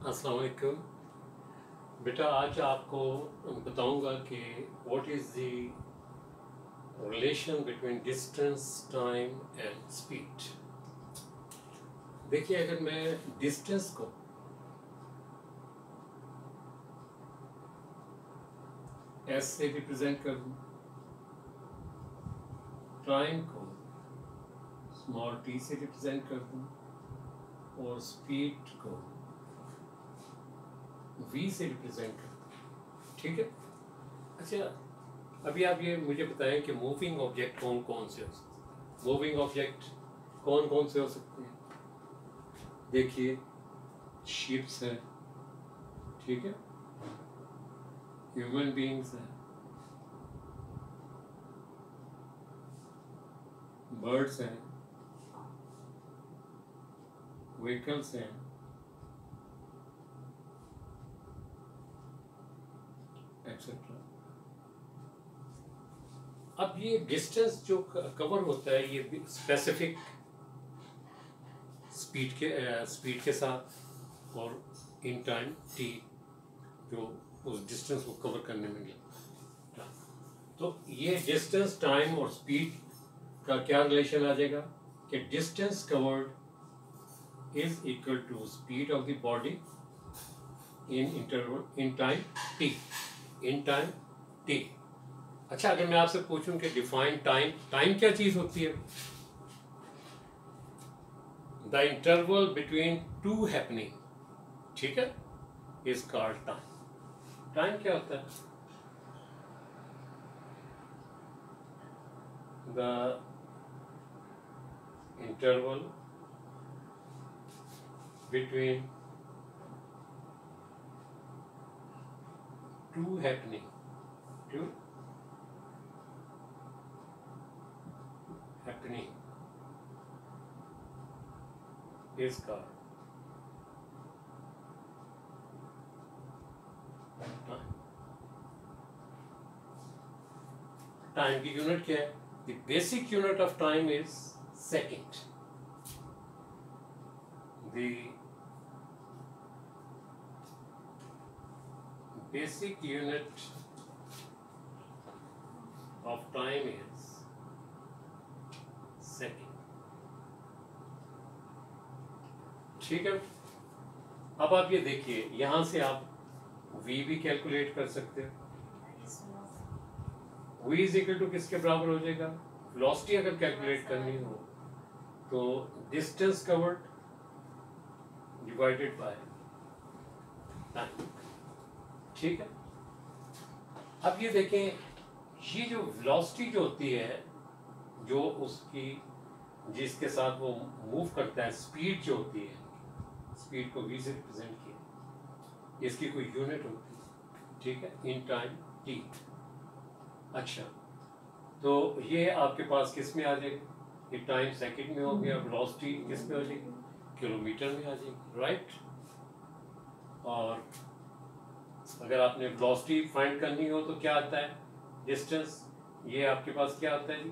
अस्सलाम वालेकुम बेटा, आज आपको बताऊँगा कि what is the relation between distance time and speed देखिए, अगर मैं डिस्टेंस को एस से रिप्रेजेंट कर दूँ टाइम को स्मॉल टी से रिप्रेजेंट कर दूँ और स्पीड को वी से रिप्रेजेंट ठीक है? अच्छा अभी आप ये मुझे बताएँ कि मूविंग ऑब्जेक्ट कौन कौन से हो सकते मूविंग ऑब्जेक्ट कौन कौन से हो सकते हैं? देखिए शिप्स है, ठीक है? ह्यूमन बींग्स है बर्ड्स हैं व्हीकल्स हैं एक्सेट्रा अब ये डिस्टेंस जो कवर होता है, ये स्पेसिफिक स्पीड के स्पीड के साथ और इन टाइम टी जो उस डिस्टेंस को कवर करने में लगता तो ये डिस्टेंस टाइम और स्पीड का क्या रिलेशन आ जाएगा? कि distance covered is equal to speed of the body in interval in time T in time T अच्छा अगर मैं आपसे पूछूँ कि डिफाइन टाइम टाइम क्या चीज़ होती है? The interval between two happening ठीक है? इज़ कॉल्ड टाइम टाइम क्या होता है? The interval between two happening, two happening is car time की यूनिट क्या है? Basic unit of time is second basic unit of time is ठीक है? अब आप ये देखिए, यहाँ से आप v भी कैलकुलेट कर सकते हो। V इज़ इक्वल टू किसके बराबर हो जाएगा? वेलोसिटी अगर कैलकुलेट करनी हो तो distance covered divided by time ठीक है? अब ये देखें, ये जो वेलोसिटी जो होती है, जो उसकी, जिसके साथ वो मूव करता है स्पीड जो होती है स्पीड को वी से रिप्रेजेंट किया। इसकी कोई यूनिट होती है, ठीक है? इन टाइम टी अच्छा तो ये आपके पास किसमें आ जाएगी? ये टाइम सेकंड में हो गया वेलोसिटी किसमें हो जाएगी? किलोमीटर में आ जाएगी राइट और अगर आपने वेलोसिटी फाइंड करनी हो तो क्या आता है? डिस्टेंस ये आपके पास क्या आता है जी?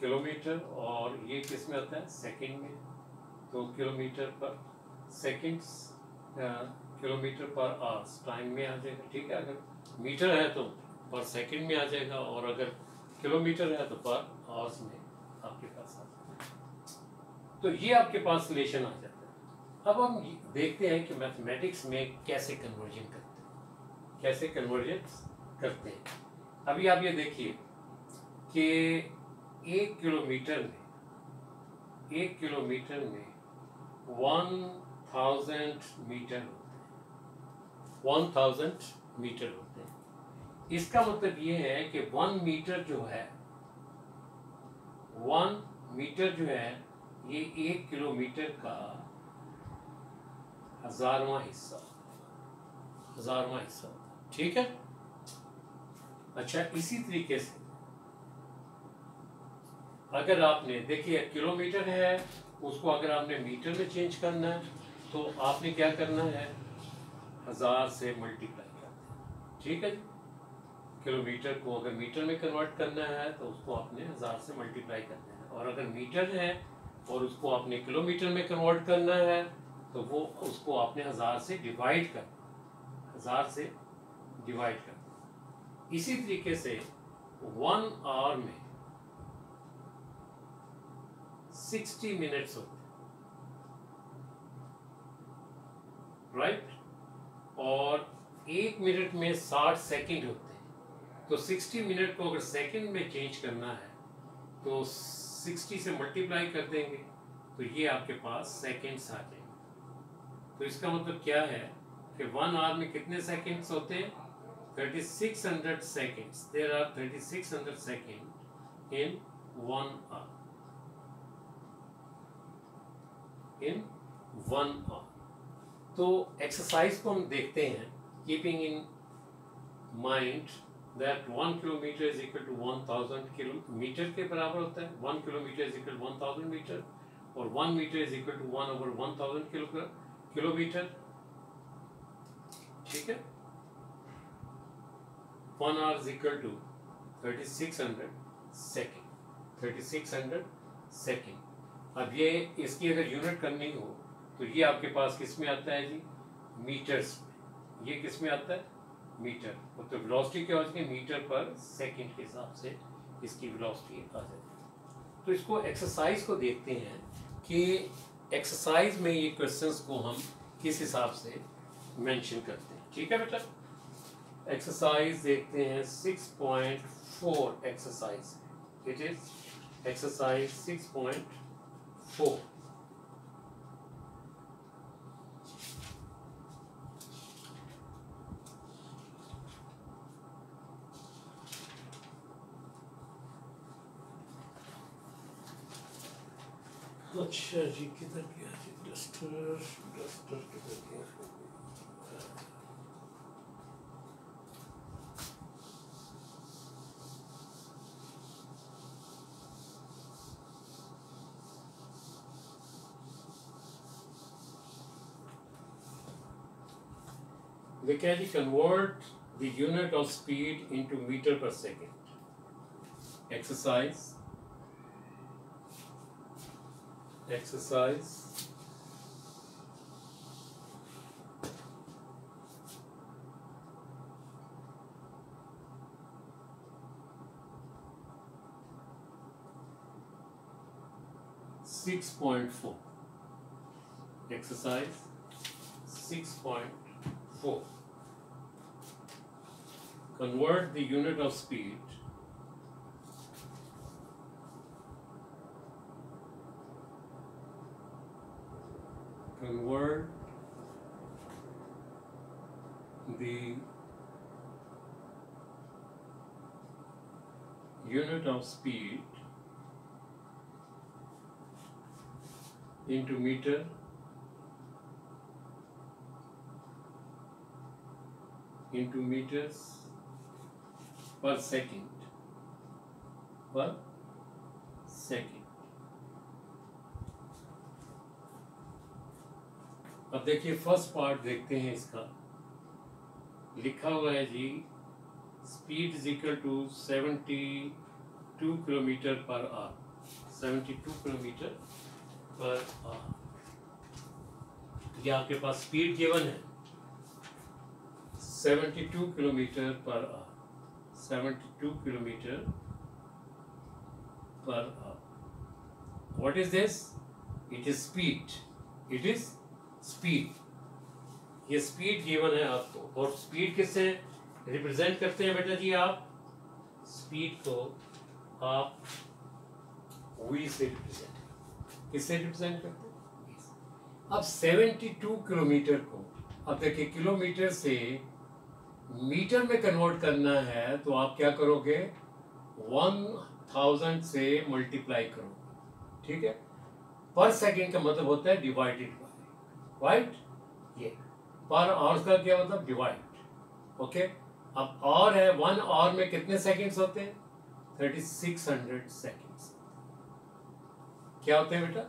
किलोमीटर और ये किसमें आता है? सेकंड में। तो kilometre per seconds kilometre per hours time में आ जाएगा, ठीक है? अगर मीटर है तो पर सेकंड में आ जाएगा और अगर किलोमीटर है तो पर आवर्स में आपके पास आ जाएगा। तो ये आपके पास रिलेशन आ जाता है। अब हम देखते हैं कि मैथमेटिक्स में कैसे कन्वर्जन करते हैं। कैसे कन्वर्जन करते हैं। अभी आप ये देखिए कि एक किलोमीटर में, एक किलोमीटर में वन थाउज़ेंड मीटर होते हैं। वन थाउज़ेंड मीटर होते हैं। इसका मतलब ये है कि वन मीटर जो है वन मीटर जो है, ये एक किलोमीटर का हजारवा हिस्सा हजारवा हिस्सा ठीक है? अच्छा इसी तरीके से अगर आपने, देखिए, किलोमीटर है, उसको अगर आपने मीटर में चेंज करना है तो आपने क्या करना है? हज़ार से मल्टीप्लाई करना ठीक है किलोमीटर को अगर मीटर में कन्वर्ट करना है तो उसको आपने हज़ार से मल्टीप्लाई करना है। और अगर मीटर है और उसको आपने किलोमीटर में कन्वर्ट करना है तो वो उसको आपने हज़ार से डिवाइड कर हज़ार से डिवाइड कर इसी तरीके से वन आवर में सिक्सटी मिनट्स होते राइट? और एक मिनट में साठ सेकंड होते हैं। तो सिक्सटी मिनट को अगर सेकंड में चेंज करना है तो सिक्सटी से मल्टीप्लाई कर देंगे तो ये आपके पास सेकेंड्स आ जाएँगे। तो इसका मतलब क्या है कि वन आवर में कितने सेकेंड्स होते हैं? Thirty six hundred seconds there are thirty six hundred second in one hour in one hour तो एक्सरसाइज को हम देखते हैं keeping in mind that one kilometre is equal to one thousand kilometre के बराबर होता है। One kilometre is equal one thousand metre और one metre is equal to one over one thousand kilometre ठीक है? One hour is equal to thirty six hundred second thirty six hundred second अब ये, इसकी अगर यूनिट करनी हो तो ये आपके पास किसमें आता है जी? मीटर्स ये किसमें आता है? मीटर तो, तो वेलोसिटी क्या हो जाएगी मीटर पर सेकंड के हिसाब से इसकी वेलोसिटी आ जाती है। तो इसको एक्सरसाइज को देखते हैं कि एक्सरसाइज में ये क्वेश्चंस को हम किस हिसाब से मेंशन करते हैं। ठीक है बेटा? एक्सरसाइज देखते हैं 6.4 एक्सरसाइज इट इज़ एक्सरसाइज 6.4 अच्छा जी किधर गया जी डस्टर डस्टर किधर गया We can convert the unit of speed into meter per second. Exercise exercise. Six point four. Exercise. Six point four. Convert the unit of speed convert the unit of speed into meter into meters per second per second अब देखिए first part देखते हैं इसका। लिखा हुआ है जी speed is equal to seventy two kilometre per hour seventy two kilometre per hour ये आपके पास स्पीड गिवन है। Seventy two kilometre per hour seventy two kilometre per hour what is this it is speed it is speed. ये speed given है आपको। और speed किससे represent करते हैं बेटा जी आप? स्पीड को आप वी से रिप्रेजेंट किससे रिप्रेजेंट करते हैं? अब 72 किलोमीटर को अब देखिए किलोमीटर से मीटर में कन्वर्ट करना है तो आप क्या करोगे? वन थाउज़ेंड से मल्टीप्लाई करोगे। ठीक है? पर सेकेंड का मतलब होता है डिवाइडेड राइट ये पर आवर्स का क्या मतलब? डिवाइड ओके अब और है वन आवर में कितने सेकंड्स होते हैं? थर्टी सिक्स हंड्रेड सेकेंड्स क्या होते हैं बेटा?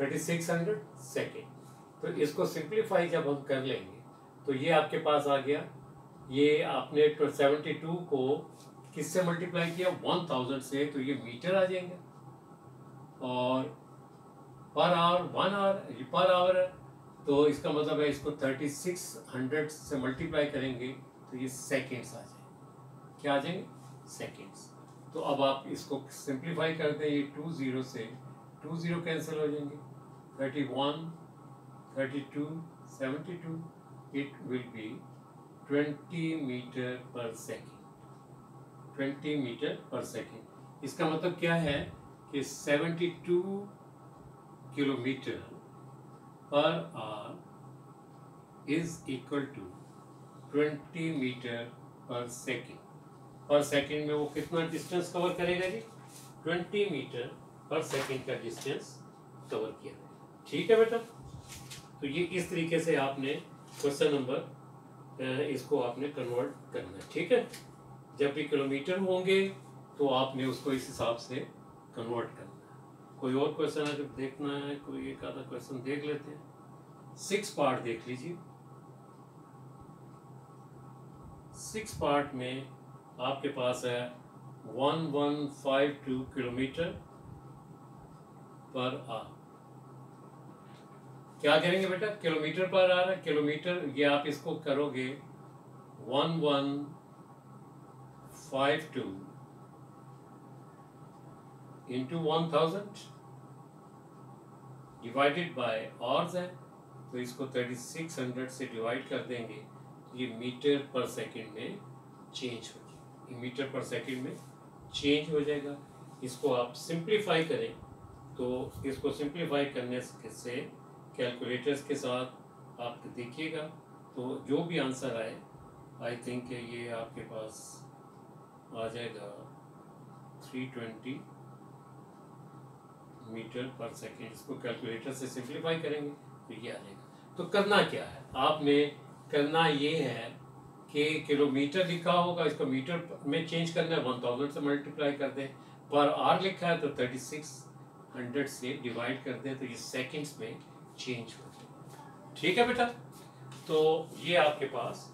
थर्टी सिक्स हंड्रेड सेकेंड तो इसको सिंप्लीफाई जब हम कर लेंगे तो ये आपके पास आ गया। ये आपने सेवेंटी टू को किससे मल्टीप्लाई किया? वन थाउज़ेंड से। तो ये मीटर आ जाएँगे। और per hour one hour per hour है। तो इसका मतलब है इसको थर्टी सिक्स हंड्रेड से मल्टीप्लाई करेंगे तो ये सेकेंड्स आ जाएँगे। क्या आ जाएँगे? सेकेंड्स तो अब आप इसको सिंप्लीफाई कर दें, ये टू ज़ीरो से टू ज़ीरो कैंसिल हो जाएँगे। Thirty one thirty two seventy two it will be twenty metre per second twenty metre per second इसका मतलब क्या है कि seventy two kilometre per hour is equal to twenty metre per second per second में वो कितना distance cover करेगा जी? ट्वेंटी मीटर पर सेकेंड का डिस्टेंस कवर किया। ठीक है बेटा? तो ये इस तरीके से आपने क्वेश्चन नंबर इसको आपने कन्वर्ट करना है। ठीक है? जब भी किलोमीटर होंगे तो आपने उसको इस हिसाब से कन्वर्ट करना कोई और क्वेश्चन अगर देखना है, कोई एक आधा क्वेश्चन देख लेते हैं। सिक्स पार्ट देख लीजिए। सिक्स पार्ट में आपके पास है one one five two kilometre per hour क्या करेंगे बेटा? किलोमीटर पर आ रहा है। किलोमीटर ये आप इसको करोगे one one five two into one thousand divided by hours है तो इसको थर्टी सिक्स हंड्रेड से डिवाइड कर देंगे तो ये मीटर पर सेकंड में चेंज हो जाएगा। मीटर पर सेकंड में चेंज हो जाएगा। इसको आप सिंप्लीफाई करें तो इसको सिंप्लीफाई करने से कैलकुलेटर्स के साथ आप देखिएगा तो जो भी आंसर आए आई थिंक ये आपके पास आ जाएगा three twenty metre per second, इसको कैलकुलेटर से सिंप्लीफाई करेंगे तो ये आ जाएगा। तो करना क्या है? आपने करना ये है कि किलोमीटर लिखा होगा, इसको मीटर में चेंज करना है वन थाउज़ेंड से मल्टीप्लाई कर दें। पर आर लिखा है तो थर्टी सिक्स हंड्रेड से डिवाइड कर दें तो ये सेकेंड्स में चेंज हो जाए ठीक है बेटा? तो ये आपके पास